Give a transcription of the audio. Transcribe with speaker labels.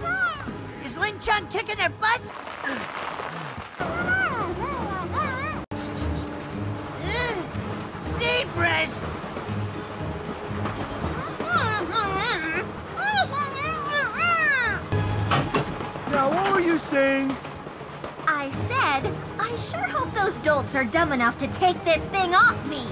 Speaker 1: Hmm. Is Lin Chung kicking their butts? Zebras!
Speaker 2: Now, what were you saying?
Speaker 3: I said, I sure hope those dolts are dumb enough to take this thing off me.